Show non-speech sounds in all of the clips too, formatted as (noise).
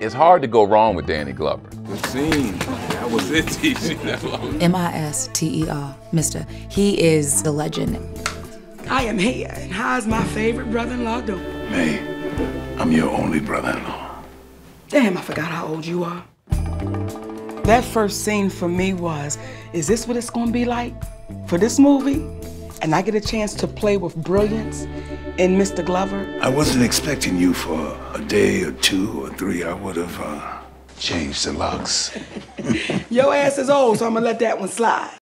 It's hard to go wrong with Danny Glover. The scene, that was it, TC. (laughs) M-I-S-T-E-R, Mister. He is the legend. I am here, and how's my favorite brother-in-law doing? May, I'm your only brother-in-law. Damn, I forgot how old you are. That first scene for me was, is this what it's gonna be like for this movie? And I get a chance to play with brilliance in Mr. Glover. I wasn't expecting you for a day or two or three. I would have uh, changed the locks. (laughs) Your ass is old, so I'm gonna let that one slide.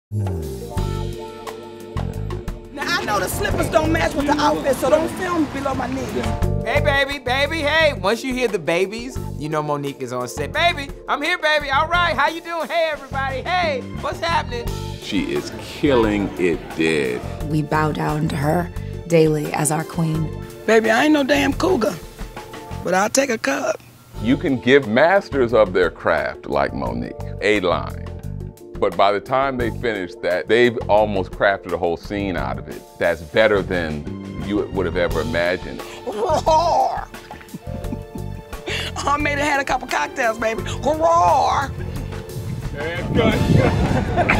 Now I know the slippers don't match with the outfit, so don't film below my knees. Hey, baby, baby, hey. Once you hear the babies, you know Mo'Nique is on set. Baby, I'm here, baby. All right, how you doing? Hey, everybody. Hey, what's happening? She is killing it dead. We bow down to her daily as our queen. Baby, I ain't no damn cougar, but I'll take a cub. You can give masters of their craft like Mo'Nique a line. But by the time they finish that, they've almost crafted a whole scene out of it that's better than you would have ever imagined. Roar! I made it had a couple cocktails, baby. Roar! Good, good. (laughs)